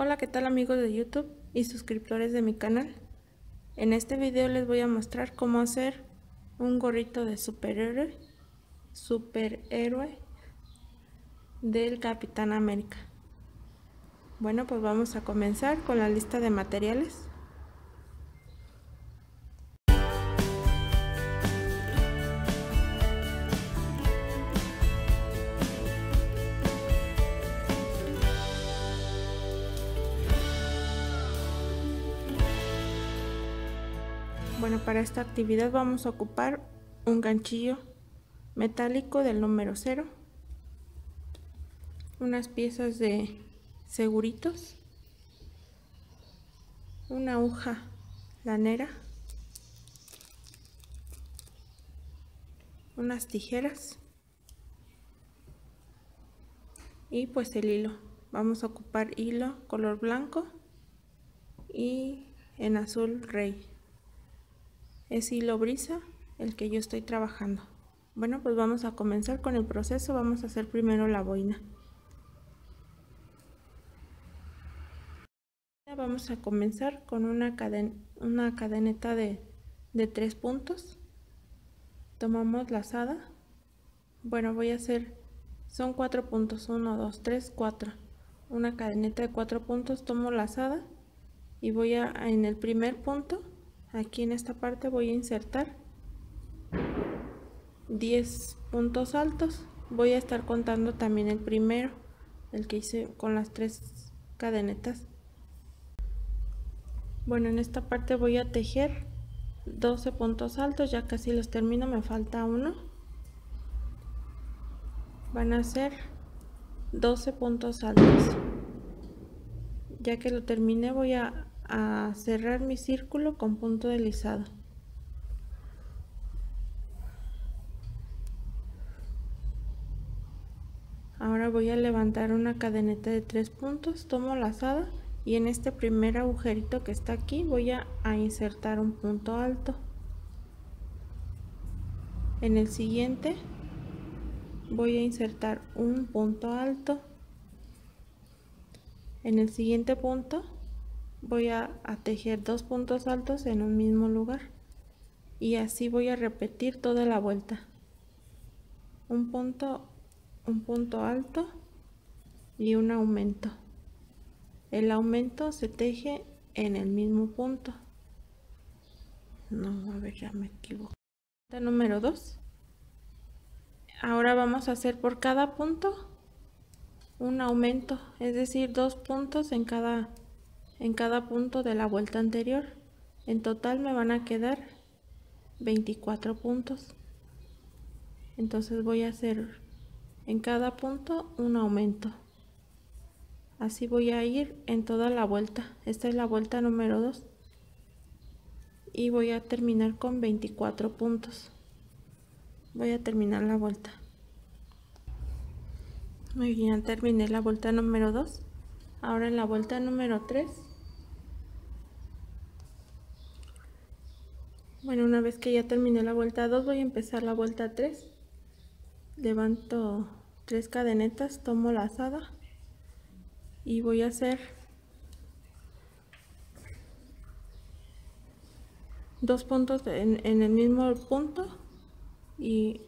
Hola, ¿qué tal amigos de YouTube y suscriptores de mi canal? En este video les voy a mostrar cómo hacer un gorrito de superhéroe, superhéroe del Capitán América. Bueno, pues vamos a comenzar con la lista de materiales. Bueno, para esta actividad vamos a ocupar un ganchillo metálico del número 0, unas piezas de seguritos, una aguja lanera, unas tijeras y pues el hilo. Vamos a ocupar hilo color blanco y en azul rey es hilo brisa el que yo estoy trabajando. Bueno pues vamos a comenzar con el proceso vamos a hacer primero la boina. Vamos a comenzar con una, una cadeneta de, de tres puntos. Tomamos lazada bueno voy a hacer son cuatro puntos 1 2 3 4 una cadeneta de cuatro puntos tomo lazada y voy a en el primer punto aquí en esta parte voy a insertar 10 puntos altos. Voy a estar contando también el primero el que hice con las tres cadenetas. Bueno en esta parte voy a tejer 12 puntos altos. Ya casi los termino me falta uno. Van a ser 12 puntos altos. Ya que lo terminé voy a a cerrar mi círculo con punto deslizado. Ahora voy a levantar una cadeneta de tres puntos, tomo lazada y en este primer agujerito que está aquí voy a, a insertar un punto alto. En el siguiente voy a insertar un punto alto. En el siguiente punto voy a, tejer dos puntos altos en un mismo lugar. Y así voy a repetir toda la vuelta. Un punto un punto alto y un aumento. El aumento se teje en el mismo punto. No a ver ya me equivoco número 2 ahora vamos a hacer por cada punto un aumento es decir dos puntos en cada en cada punto de la vuelta anterior. En total me van a quedar 24 puntos. Entonces voy a hacer en cada punto un aumento. Así voy a ir en toda la vuelta. Esta es la vuelta número 2. Y voy a terminar con 24 puntos. Voy a terminar la vuelta. Muy bien, terminé la vuelta número 2. Ahora en la vuelta número 3 Bueno, una vez que ya terminé la vuelta 2, voy a empezar la vuelta 3. Levanto tres cadenetas, tomo la lazada y voy a hacer dos puntos en, el mismo punto y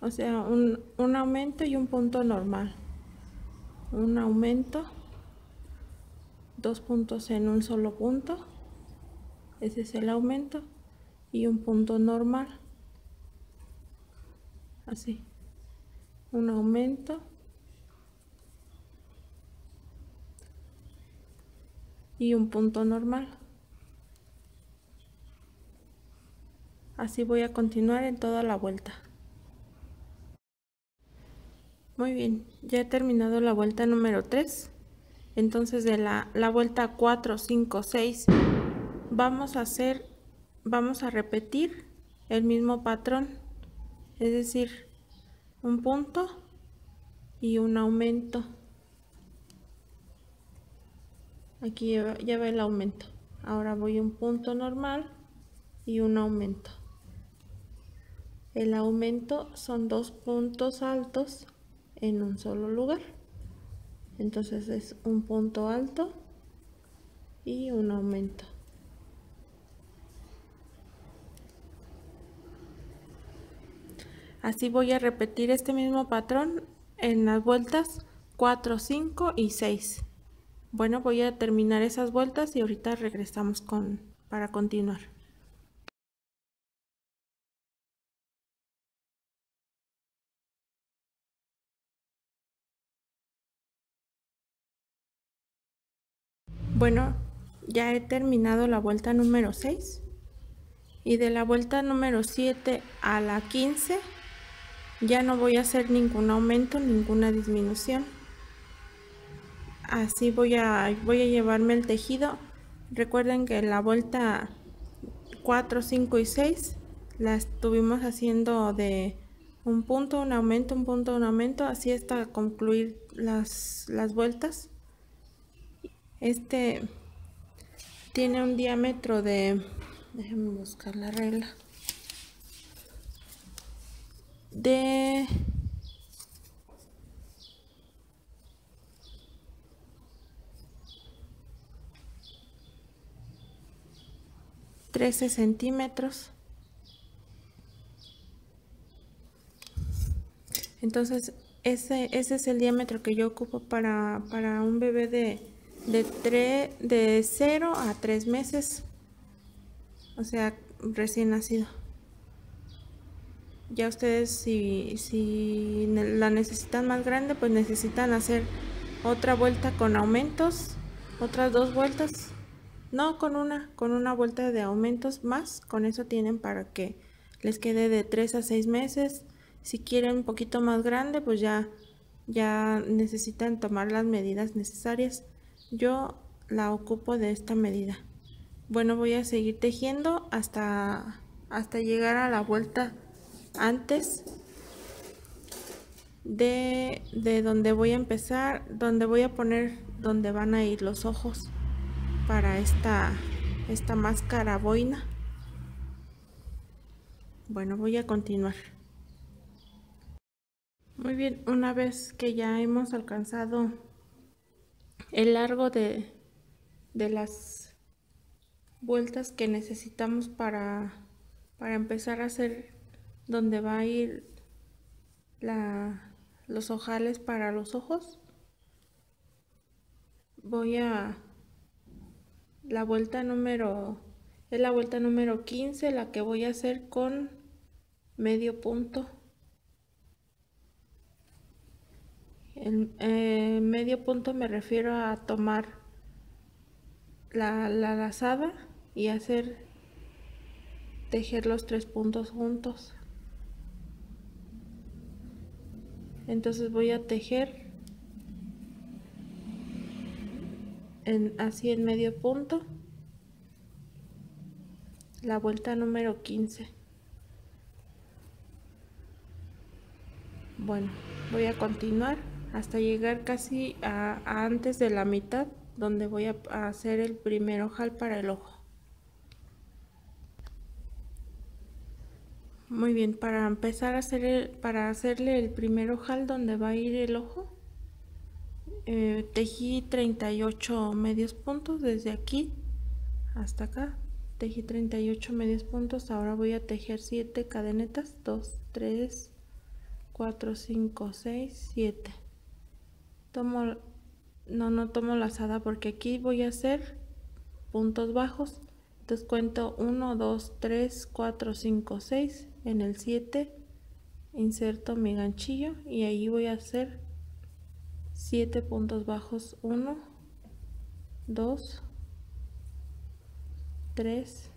o sea un, un aumento y un punto normal. Un aumento dos puntos en un solo punto. Ese es el aumento y un punto normal. Así. Un aumento. Y un punto normal. Así voy a continuar en toda la vuelta. Muy bien ya he terminado la vuelta número 3 entonces de la, la vuelta 4 5 6 vamos a hacer vamos a repetir el mismo patrón es decir un punto y un aumento. Aquí ya va el aumento. Ahora voy un punto normal y un aumento. El aumento son dos puntos altos en un solo lugar. Entonces es un punto alto y un aumento así voy a repetir este mismo patrón en las vueltas 4 5 y 6 bueno voy a terminar esas vueltas y ahorita regresamos con para continuar. Bueno, ya he terminado la vuelta número 6 y de la vuelta número 7 a la 15 ya no voy a hacer ningún aumento, ninguna disminución. Así voy a, voy a llevarme el tejido. Recuerden que la vuelta 4, 5 y 6 la estuvimos haciendo de un punto, un aumento, un punto, un aumento, así hasta concluir las, las vueltas. Este tiene un diámetro de, déjenme buscar la regla, de trece centímetros entonces ese, ese es el diámetro que yo ocupo para, para un bebé de de, de 0 a 3 meses, o sea, recién nacido. Ya ustedes si, si la necesitan más grande, pues necesitan hacer otra vuelta con aumentos, otras dos vueltas. No, con una, con una vuelta de aumentos más, con eso tienen para que les quede de 3 a 6 meses. Si quieren un poquito más grande, pues ya, ya necesitan tomar las medidas necesarias yo la ocupo de esta medida bueno voy a seguir tejiendo hasta hasta llegar a la vuelta antes de, de donde voy a empezar donde voy a poner donde van a ir los ojos para esta esta máscara boina. Bueno voy a continuar. Muy bien una vez que ya hemos alcanzado el largo de, las vueltas que necesitamos para, para empezar a hacer donde va a ir la, los ojales para los ojos voy a la vuelta número es la vuelta número 15 la que voy a hacer con medio punto En eh, medio punto me refiero a tomar la, la lazada y hacer tejer los tres puntos juntos. Entonces voy a tejer en, así en medio punto la vuelta número 15. Bueno, voy a continuar hasta llegar casi a, antes de la mitad donde voy a, hacer el primer ojal para el ojo muy bien para empezar a hacer el, para hacerle el primer ojal donde va a ir el ojo eh, tejí 38 medios puntos desde aquí hasta acá. Tejí 38 medios puntos. Ahora voy a tejer 7 cadenetas. 2 3 4 5 6 7 tomo no no tomo lazada porque aquí voy a hacer puntos bajos entonces cuento 1 2 3 4 5 6 en el 7 inserto mi ganchillo y ahí voy a hacer 7 puntos bajos 1 2 3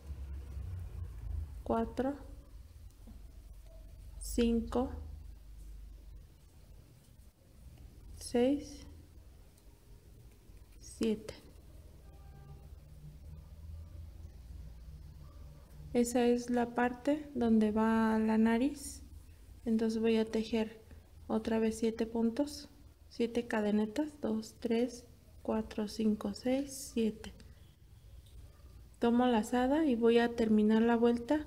4 5 6, 7. Esa es la parte donde va la nariz. Entonces voy a tejer otra vez 7 puntos, 7 cadenetas, 2, 3, 4, 5, 6, 7. Tomo lazada y voy a terminar la vuelta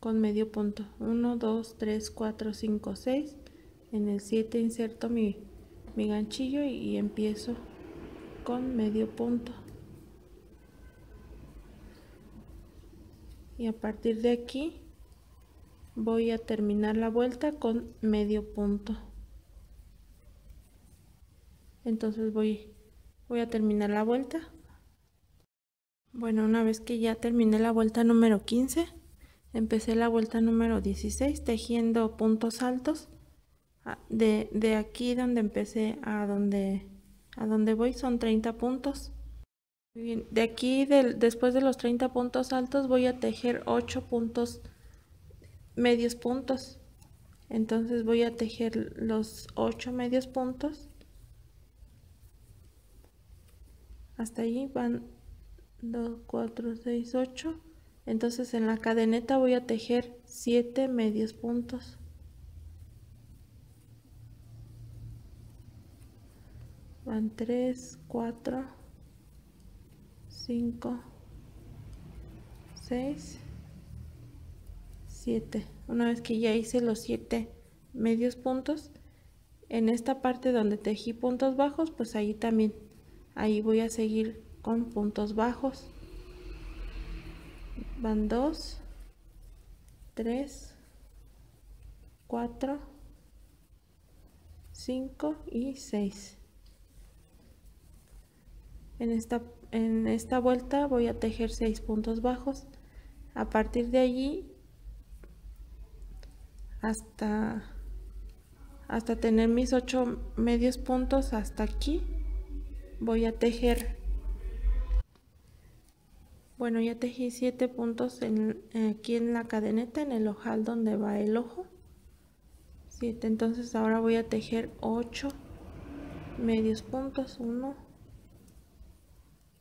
con medio punto. 1, 2, 3, 4, 5, 6. En el 7 inserto mi mi ganchillo y, empiezo con medio punto y a partir de aquí voy a terminar la vuelta con medio punto. Entonces voy voy a terminar la vuelta. Bueno una vez que ya terminé la vuelta número 15 empecé la vuelta número 16 tejiendo puntos altos de, de aquí donde empecé a donde a donde voy son 30 puntos bien. de aquí después de los 30 puntos altos voy a tejer 8 puntos medios puntos. Entonces voy a tejer los 8 medios puntos. Hasta allí van 2 4 6 8 entonces en la cadeneta voy a tejer 7 medios puntos. Van 3 4 5 6 7 una vez que ya hice los 7 medios puntos en esta parte donde tejí puntos bajos pues ahí también ahí voy a seguir con puntos bajos. Van 2 3 4 5 y 6 en esta en esta vuelta voy a tejer 6 puntos bajos. A partir de allí hasta hasta tener mis 8 medios puntos hasta aquí voy a tejer. Bueno ya tejí 7 puntos en, aquí en la cadeneta en el ojal donde va el ojo. 7 entonces ahora voy a tejer 8 medios puntos 1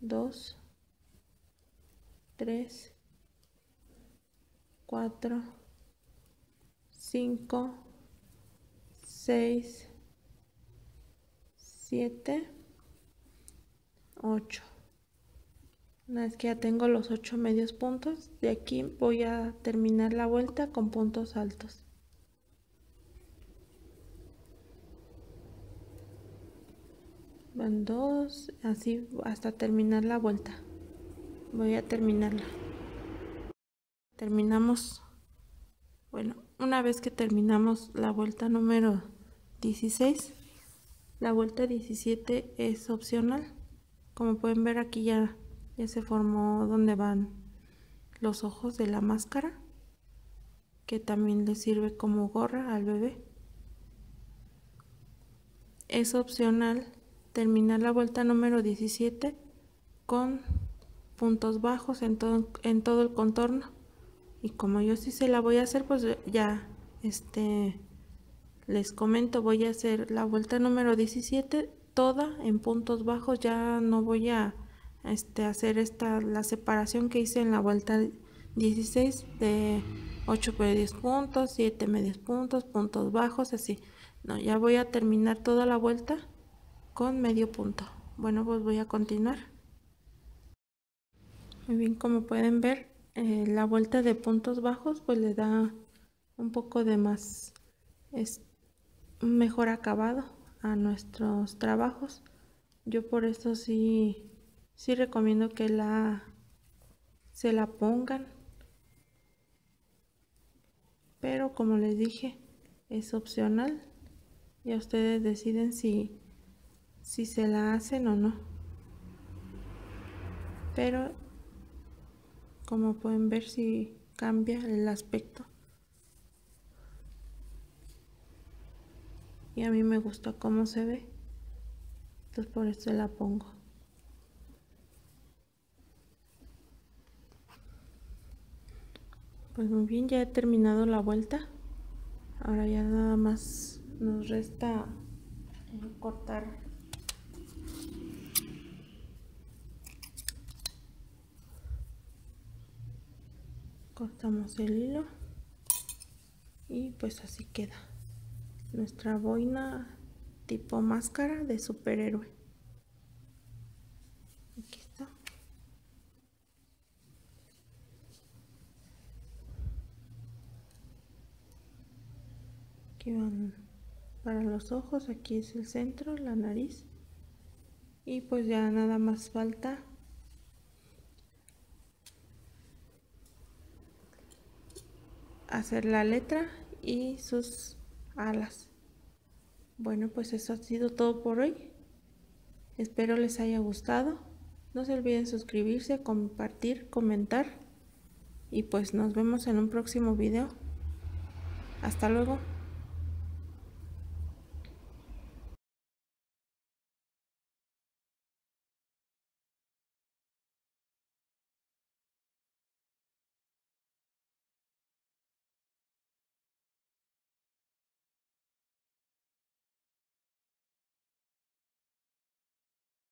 2 3 4 5 6 7 8 una vez que ya tengo los 8 medios puntos de aquí voy a terminar la vuelta con puntos altos van dos así hasta terminar la vuelta. Voy a terminarla. Terminamos. Bueno una vez que terminamos la vuelta número 16 la vuelta 17 es opcional. Como pueden ver aquí ya, ya se formó donde van los ojos de la máscara que también le sirve como gorra al bebé. Es opcional terminar la vuelta número 17 con puntos bajos en todo, en todo el contorno. Y como yo sí se la voy a hacer pues ya este les comento voy a hacer la vuelta número 17 toda en puntos bajos. Ya no voy a este, hacer esta la separación que hice en la vuelta 16 de 8 medios puntos 7 medios puntos puntos bajos así. No ya voy a terminar toda la vuelta con medio punto bueno pues voy a continuar muy bien como pueden ver eh, la vuelta de puntos bajos pues le da un poco de más es mejor acabado a nuestros trabajos. Yo por eso sí, sí recomiendo que la se la pongan. Pero como les dije, es opcional. Ya ustedes deciden si, si se la hacen o no. Pero como pueden ver si cambia el aspecto. y a mí me gusta cómo se ve entonces por eso la pongo pues muy bien ya he terminado la vuelta ahora ya nada más nos resta eh, cortar cortamos el hilo y pues así queda nuestra boina tipo máscara de superhéroe. Aquí está. Aquí van para los ojos, aquí es el centro, la nariz. Y pues ya nada más falta hacer la letra y sus alas. Bueno, pues eso ha sido todo por hoy. Espero les haya gustado. No se olviden suscribirse, compartir, comentar. Y pues nos vemos en un próximo video. Hasta luego.